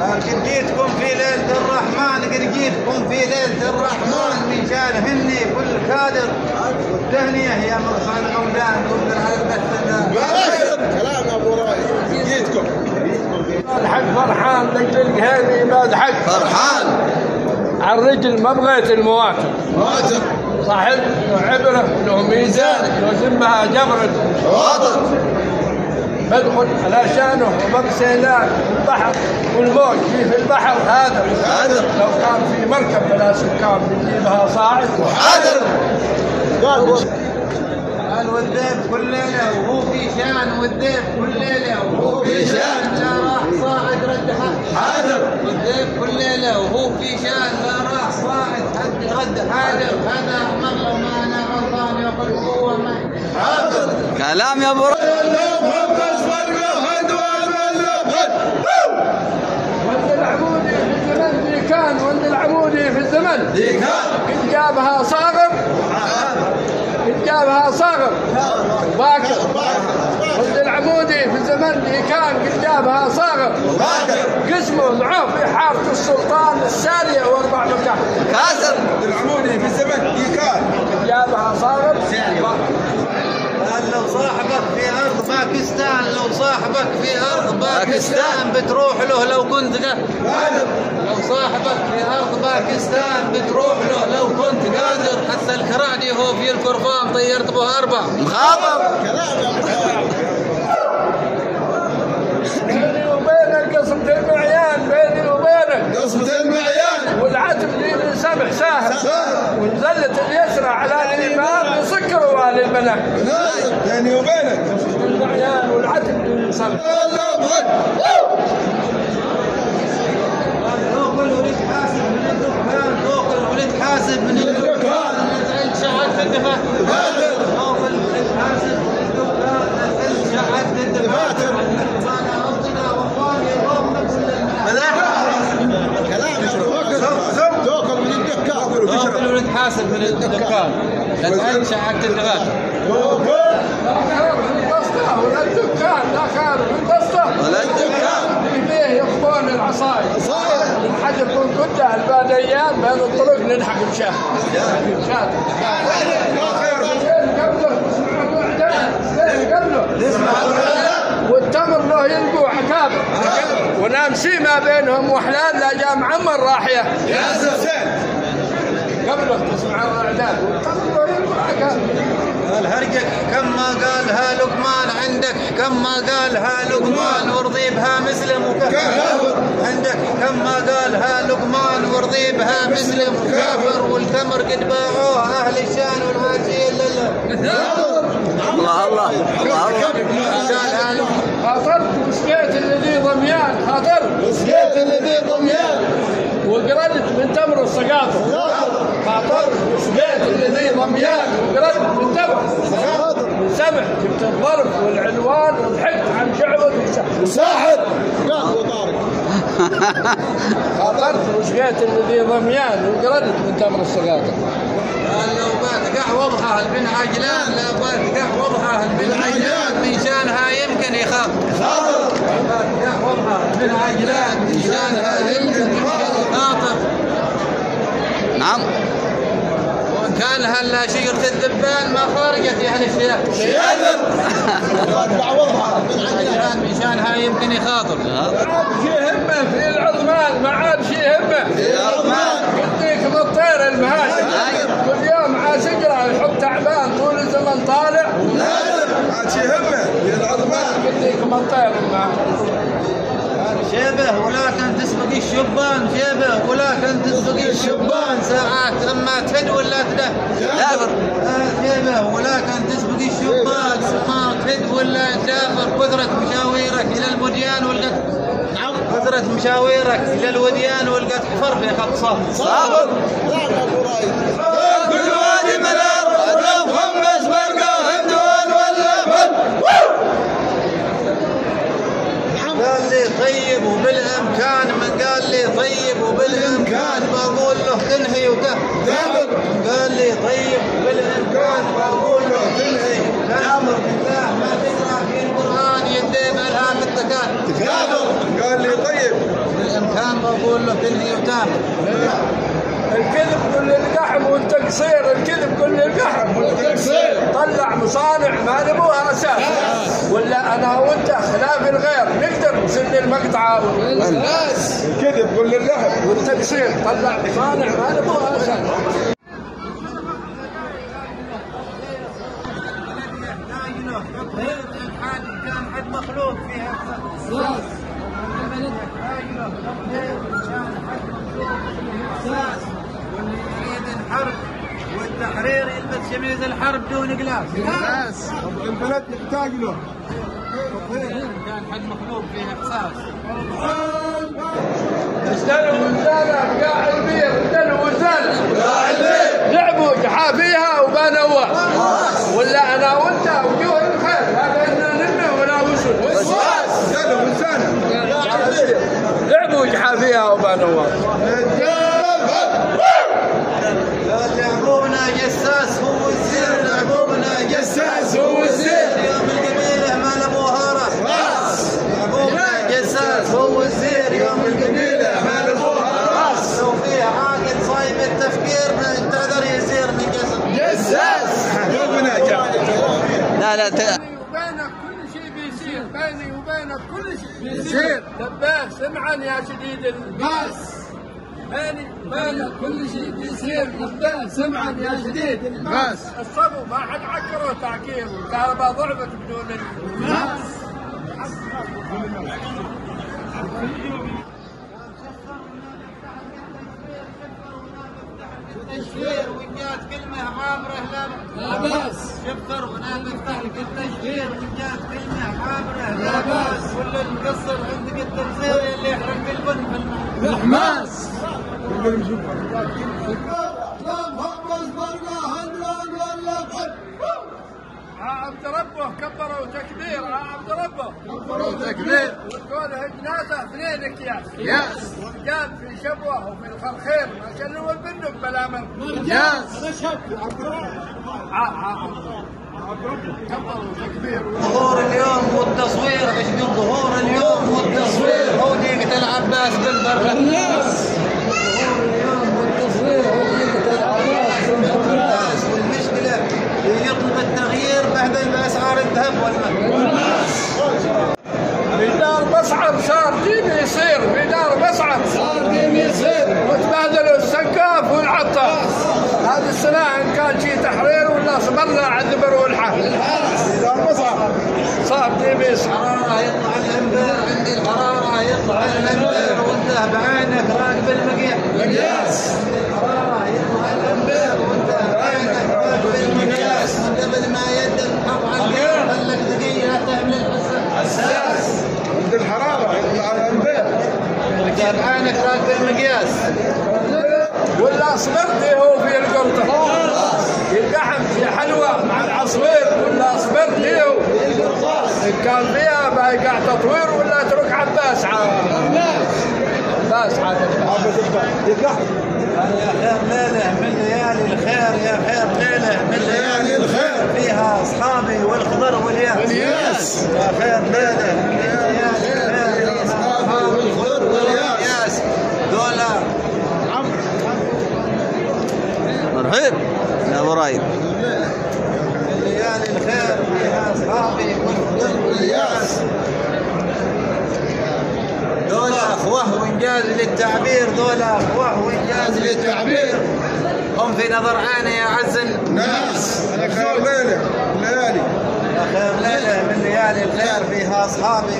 قد جيتكم في ليلة الرحمن قد جيتكم في ليلة الرحمن. من شان هني كل كادر والتهنية يا مغصن غمدان كل العلبة كلام أبو رايد جيتكم. الحق فرحان لاجل القهيري بعد حق فرحان. على الرجل ما بغيت المواقف واجب صاحب له عبرة له ميزان يوزنها جبرة. واضح. بدخل على شأنه وبغسيلان البحر والموج في في البحر هذا هذا. لو كان في مركب بلا سكان بنجيبها صاعد. حاضر قال والذيب كل ليلة وهو في شأن والذيب كل ليلة وهو في شأن. لا راح صاعد رد حق. حاضر والذيب كل ليلة وهو في شأن لا راح صاعد حد رد حاجة هذا مغلى ما أنا غلطان يقول هو ما. حاضر كلام يا أبو ولد العمودي في الزمن ذي كان ولد العمودي في الزمن. قد جابها صاغر قد جابها صاغر. باكر ولد العمودي في الزمن ذي كان قد جابها صاغر. قسمه ضعف في حارة السلطان السالية وأربع مكان كاسر العمودي في الزمن يكاد قد جابها صاغر. قال لو صاحبك في أرض باكستان. صاحبك في أرض باكستان بتروح له لو كنت قادر لو صاحبك في أرض باكستان بتروح له لو كنت قادر. حتى الكرادي هو في الكرفان طيرت به أربع مخاطر. بيني وبينك قصة المعيان بيني وبينك. قصبة المعيان والعتب لي ساهل ساهل. ونزلت اليسرى على الإمام يسكروا على البنات ناصر بيني وبينك. المعيان والعتب لي ذوق الولد حاسب من الدكان نزعل شعرت الدفاتر لا خير من البسطة ولا الدكان لا خير من البسطة ولا الدكان. فيه يخبون العصاية نحجب من كده الباديات بين الطرق نلحق مشاه والتمر له يلقوا عكابر ونامسي ما بينهم وحلال لا جاء معمر راحيه ياسر حسين قبله يلقوا عكابر قال هرجك حكم ما قالها لقمان عندك حكم ما قالها لقمان وارضي بها مسلم وكافر عندك حكم ما قالها لقمان وارضي بها مسلم وكافر والتمر قد باعوه أهل الشان والهاجين لله. الله الله. الله الله. خاطرت وسقيت الذي ضميان خاطرت سقيت الذي ضميان. وقردت من تمر السقاطر خاطرت وسقيت الذي ضميان وقردت من تمر سمح جبت الظرف والعنوان وضحكت عن شعبك وسحب ساحر قال ابو طارق خاطرت وسقيت الذي ضميان وقردت من تمر السقاطر قال لو بتقع وضحها البن عجلان لا بتقع وضحها البن عجلان. من شانها يمكن يخاف حاضر بتقع وضحها البن عجلان من شانها يمكن يخاطر نعم وان كان هلا شجرة الدبان ما خرجت يعني الشيخ وضعها عجلان من شانها يمكن يخاطر. ما عاد شي همه في العظمان ما عاد شي همه. في العظمان. يديك من الطير المهاجم كل يوم على شجرة يحط تعبان طول الزمن طالع. نادر. عاد شي همه في العظمان يديك من الطير شيبه ولكن تسبق الشبان. شيبه ولكن تسبق الشبان. ساعات لما تهد ولا تده جابر. شيبه ولكن تسبق الشبان. ما تهد ولا تجافر كثرة مشاويرك إلى الوديان والقت نعم. كثرة مشاويرك إلى الوديان والقت حفر في خط صف. صابر كلام ابو رايد كل وادي من الأرض ادربهم بس برقاهم دول ولا قال لي طيب وبالامكان من قال لي طيب وبالامكان بقول له تنهي وته قال لي طيب وبالامكان بقول له تنهي تامر بالله ما تقرا في القران يدي بالها في التكات قال لي طيب كان بقول الكذب كل القحم والتقصير الكذب كل القحم والتقصير طلع مصانع ما نبوها أساس ولا أنا وانت خلاف الغير نقدر نسن المقطعه والناس الكذب كل اللحم والتقصير طلع مصانع ما نبوها أساس مخلوق فيها أساس يحتاج له كان حد مخلوق فيها أساس واللي يريد الحرب والتحرير شميز الحرب دون قلاس البلد يحتاج له. كان حد مخلوق فيها أساس ازدلوا وزالة قاع البير ازدلوا وزالة لعبوا جحافيها وبانوا ولا أنا وأنت وجوه الخير. هذا اننا نمه ولا وسل سنة وسنة لعبوا جحافيها وبانوا لا لا بيني وبينك كل شيء بيصير. بيني وبينك كل شيء بيصير دباس سمعا يا شديد الباس بيني وبينك كل شيء بيصير. دباس سمعا يا شديد الباس الصبو ما حد عكره تعكير. الكهرباء ضعفت بدون الناس تشهير وإن جات كلمة عابرة لا لا بأس. شفر وأنا بفتح لك التشهير وإن جات كلمة عابرة لا بأس. كل المقصر عندك التمثيل اللي يحرق البن في الماء. الحماس عبد ربه كبروا تكبير عبد ربه. كبروا تكبير وكونه جنازه اثنين أكياس. ياس. ورجال في شبوه وفي الخرخير. ما شلوا البندق بلا من. ياس. كبروا تكبير ظهور اليوم والتصوير. قل ظهور اليوم والتصوير. هو ديقة العباس كان شي تحرير ولا صبرنا على الذبر والحال دار مصعب صار ديم يصير؟ الحرارة يطلع الانبار عندي يطلع وانت بعينك راقب المقياس مقياس الحرارة يطلع الانبار وانت بعينك راقب المقياس قبل ما يدك حط على القياس خلك دقيقة تعمل الحساس عند الحرارة يطلع الانبياء انت بعينك راقب المقياس ولا صبرت هو في القلطة يلقحم في حلوة مع العصوير ولا صبرت له إن كان فيها بايقع تطوير ولا ترك عباس عاد؟ عباس عاد. يطلع يا خير ليلة من ليالي الخير يا خير ليلة من ليالي الخير. فيها أصحابي والخضر والياس والياس. يا خير ليلة من ليالي الخير فيها أصحابي والخضر والياس دولا مرحب يا ابو رايد من ليالي الخير فيها أصحابي والخضر والياس دول اخوه وانجاز للتعبير دول اخوه وانجاز للتعبير. هم في نظر عيني يا عز ناس خير ليلة. ليالي يا خير ليلة من ليالي الخير فيها أصحابي.